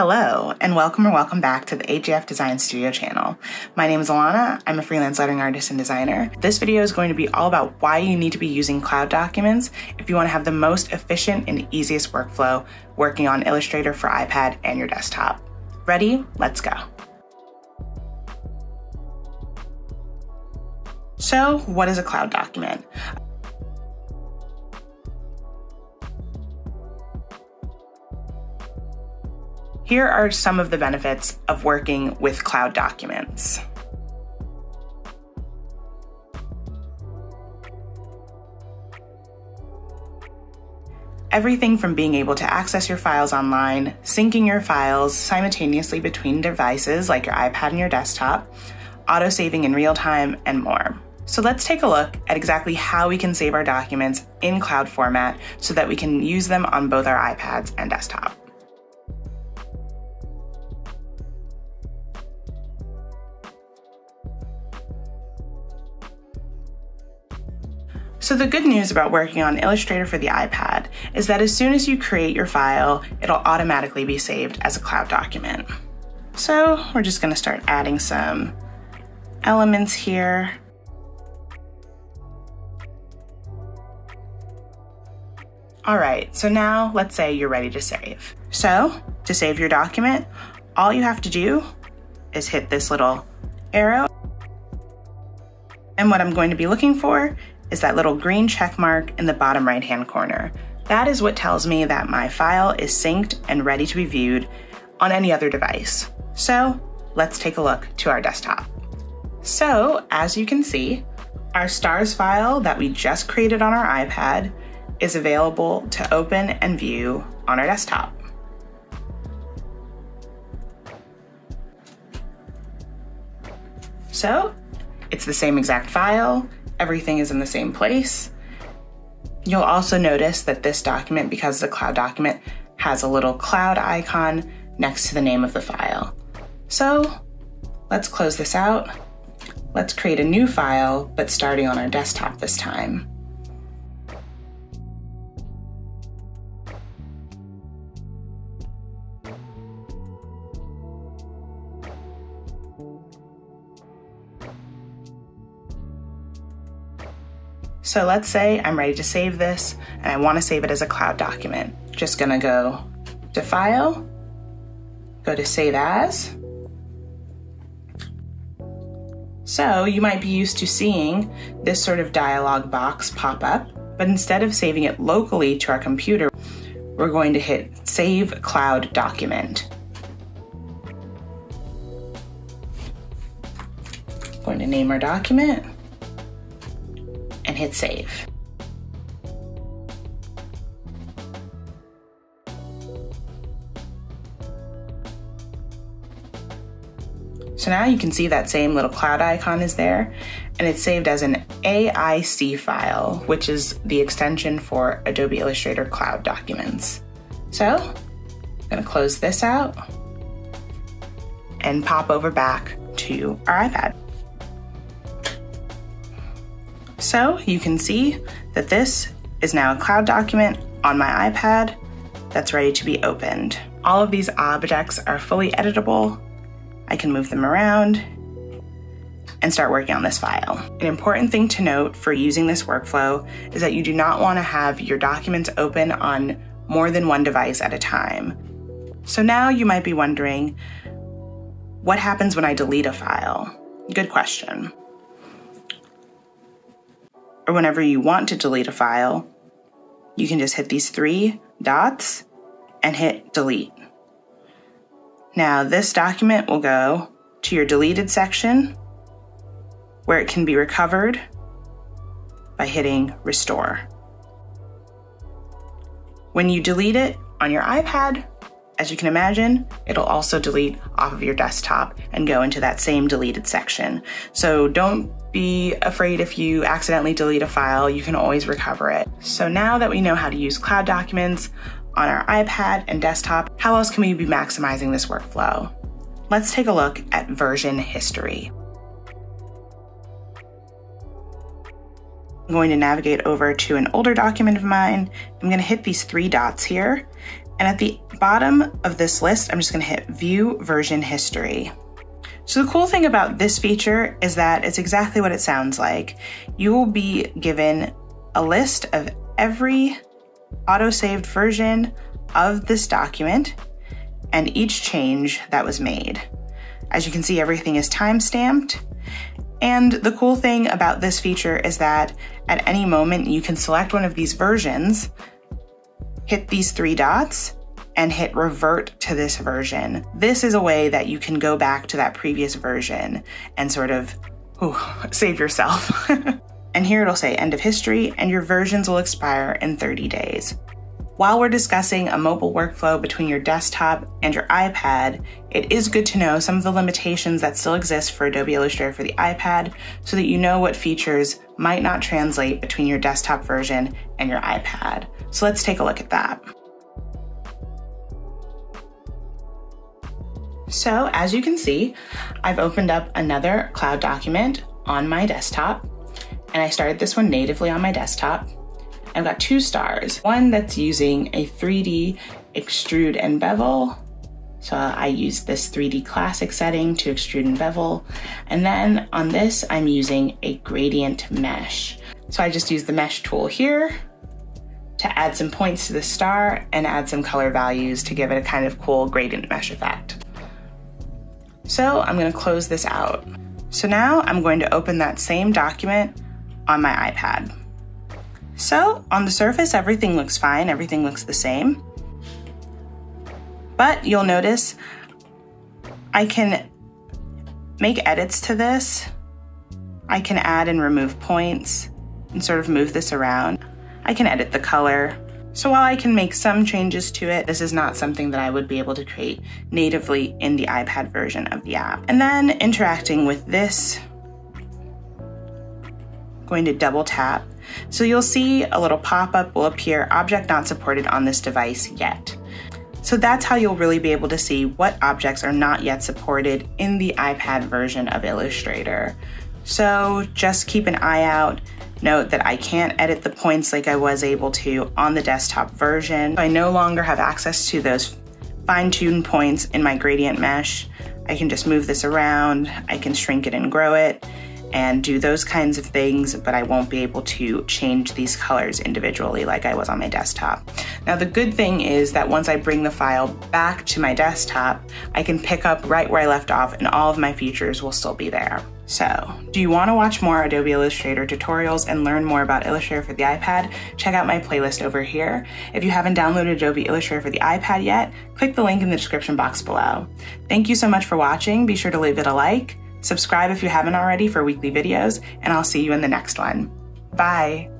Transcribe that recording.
Hello, and welcome or welcome back to the AGF Design Studio channel. My name is Alanna. I'm a freelance lettering artist and designer. This video is going to be all about why you need to be using cloud documents if you want to have the most efficient and easiest workflow working on Illustrator for iPad and your desktop. Ready? Let's go. So, what is a cloud document? Here are some of the benefits of working with cloud documents. Everything from being able to access your files online, syncing your files simultaneously between devices like your iPad and your desktop, auto-saving in real time, and more. So let's take a look at exactly how we can save our documents in cloud format so that we can use them on both our iPads and desktop. So the good news about working on Illustrator for the iPad is that as soon as you create your file, it'll automatically be saved as a cloud document. So we're just gonna start adding some elements here. All right, so now let's say you're ready to save. So to save your document, all you have to do is hit this little arrow. And what I'm going to be looking for is that little green check mark in the bottom right hand corner. That is what tells me that my file is synced and ready to be viewed on any other device. So let's take a look to our desktop. So as you can see, our stars file that we just created on our iPad is available to open and view on our desktop. So it's the same exact file, everything is in the same place. You'll also notice that this document, because it's a cloud document, has a little cloud icon next to the name of the file. So let's close this out. Let's create a new file, but starting on our desktop this time. So let's say I'm ready to save this and I wanna save it as a cloud document. Just gonna go to File, go to Save As. So you might be used to seeing this sort of dialog box pop up, but instead of saving it locally to our computer, we're going to hit Save Cloud Document. Going to name our document hit save. So now you can see that same little cloud icon is there and it's saved as an AIC file, which is the extension for Adobe Illustrator Cloud Documents. So I'm gonna close this out and pop over back to our iPad. So you can see that this is now a cloud document on my iPad that's ready to be opened. All of these objects are fully editable. I can move them around and start working on this file. An important thing to note for using this workflow is that you do not want to have your documents open on more than one device at a time. So now you might be wondering, what happens when I delete a file? Good question or whenever you want to delete a file, you can just hit these three dots and hit delete. Now, this document will go to your deleted section where it can be recovered by hitting restore. When you delete it on your iPad, as you can imagine, it'll also delete off of your desktop and go into that same deleted section. So don't be afraid if you accidentally delete a file, you can always recover it. So now that we know how to use cloud documents on our iPad and desktop, how else can we be maximizing this workflow? Let's take a look at version history. I'm going to navigate over to an older document of mine. I'm going to hit these three dots here And at the bottom of this list, I'm just gonna hit View Version History. So the cool thing about this feature is that it's exactly what it sounds like. You will be given a list of every auto-saved version of this document and each change that was made. As you can see, everything is time-stamped. And the cool thing about this feature is that at any moment you can select one of these versions, hit these three dots, and hit revert to this version. This is a way that you can go back to that previous version and sort of ooh, save yourself. and here it'll say end of history and your versions will expire in 30 days. While we're discussing a mobile workflow between your desktop and your iPad, it is good to know some of the limitations that still exist for Adobe Illustrator for the iPad so that you know what features might not translate between your desktop version and your iPad. So let's take a look at that. So as you can see, I've opened up another cloud document on my desktop and I started this one natively on my desktop. I've got two stars, one that's using a 3D extrude and bevel. So I use this 3D classic setting to extrude and bevel. And then on this, I'm using a gradient mesh. So I just use the mesh tool here to add some points to the star and add some color values to give it a kind of cool gradient mesh effect. So I'm gonna close this out. So now I'm going to open that same document on my iPad. So on the surface, everything looks fine, everything looks the same. But you'll notice I can make edits to this. I can add and remove points and sort of move this around. I can edit the color. So while I can make some changes to it, this is not something that I would be able to create natively in the iPad version of the app. And then interacting with this, going to double tap so you'll see a little pop-up will appear, object not supported on this device yet. So that's how you'll really be able to see what objects are not yet supported in the iPad version of Illustrator. So just keep an eye out. Note that I can't edit the points like I was able to on the desktop version. I no longer have access to those fine-tuned points in my gradient mesh. I can just move this around, I can shrink it and grow it, and do those kinds of things, but I won't be able to change these colors individually like I was on my desktop. Now the good thing is that once I bring the file back to my desktop, I can pick up right where I left off and all of my features will still be there. So, do you want to watch more Adobe Illustrator tutorials and learn more about Illustrator for the iPad? Check out my playlist over here. If you haven't downloaded Adobe Illustrator for the iPad yet, click the link in the description box below. Thank you so much for watching. Be sure to leave it a like, Subscribe if you haven't already for weekly videos, and I'll see you in the next one. Bye.